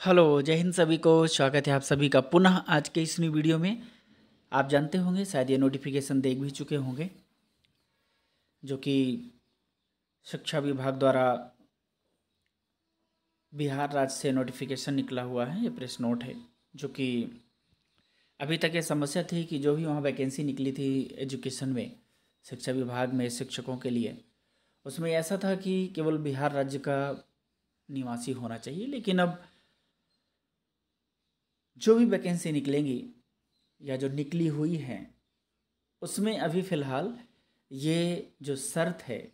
Hello, जय हिंद सभी को। स्वागत है आप सभी का पुनः आज के इस न्यू वीडियो में। आप जानते होंगे, शायद ये नोटिफिकेशन देख भी चुके होंगे, जो कि शिक्षा विभाग द्वारा बिहार राज्य से नोटिफिकेशन निकला हुआ है, ये प्रेस नोट है, जो कि अभी तक ये समस्या थी कि जो भी वहाँ वैकेंसी निकली थी एजुकेशन में, शिक्षा विभाग में शिक्षकों के लिए, उसमें ऐसा था कि केवल बिहार राज्य का निवासी होना चाहिए, लेकिन अब जो भी वैकेंसी निकलेंगी या जो निकली हुई हैं, उसमें अभी फ़िलहाल ये जो शर्त है,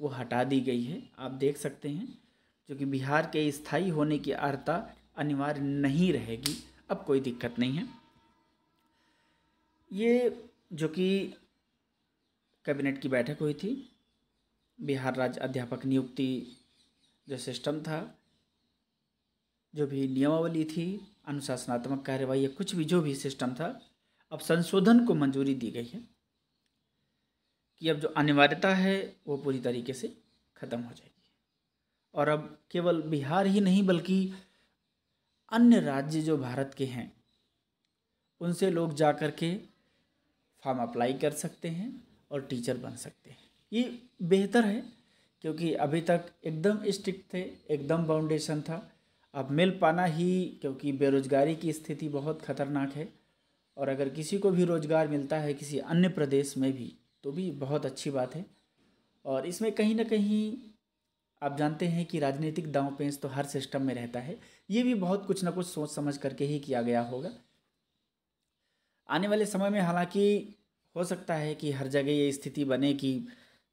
वो हटा दी गई है। आप देख सकते हैं, जो कि बिहार के स्थायी होने की अर्हता अनिवार्य नहीं रहेगी। अब कोई दिक्कत नहीं है। ये जो कि कैबिनेट की बैठक हुई थी, बिहार राज्य अध्यापक नियुक्ति जो सिस्टम था जो भी नियमावली थी, अनुशासनात्मक कार्यवाही या कुछ भी जो भी सिस्टम था, अब संशोधन को मंजूरी दी गई है कि अब जो अनिवार्यता है, वो पूरी तरीके से ख़त्म हो जाएगी। और अब केवल बिहार ही नहीं, बल्कि अन्य राज्य जो भारत के हैं, उनसे लोग जा कर के फॉर्म अप्लाई कर सकते हैं और टीचर बन सकते हैं। ये बेहतर है, क्योंकि अभी तक एकदम स्ट्रिक्ट थे, एकदम बाउंडेशन था अब मिल पाना ही, क्योंकि बेरोज़गारी की स्थिति बहुत ख़तरनाक है, और अगर किसी को भी रोज़गार मिलता है किसी अन्य प्रदेश में भी तो भी बहुत अच्छी बात है। और इसमें कहीं ना कहीं आप जानते हैं कि राजनीतिक दांव पेंच तो हर सिस्टम में रहता है। ये भी बहुत कुछ ना कुछ सोच समझ करके ही किया गया होगा। आने वाले समय में हालाँकि हो सकता है कि हर जगह ये स्थिति बने कि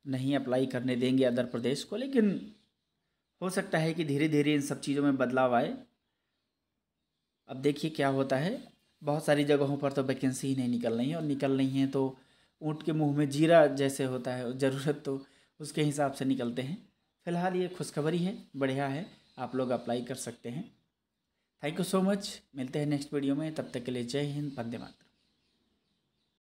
नहीं अप्लाई करने देंगे अदर प्रदेश को, लेकिन हो सकता है कि धीरे धीरे इन सब चीज़ों में बदलाव आए। अब देखिए क्या होता है। बहुत सारी जगहों पर तो वैकेंसी ही नहीं निकल रही है और निकल रही हैं तो ऊँट के मुँह में जीरा जैसे होता है, ज़रूरत तो उसके हिसाब से निकलते हैं। फ़िलहाल ये खुशखबरी है, बढ़िया है, आप लोग अप्लाई कर सकते हैं। थैंक यू सो मच मिलते हैं नेक्स्ट वीडियो में, तब तक के लिए जय हिंद, वंदे मातरम।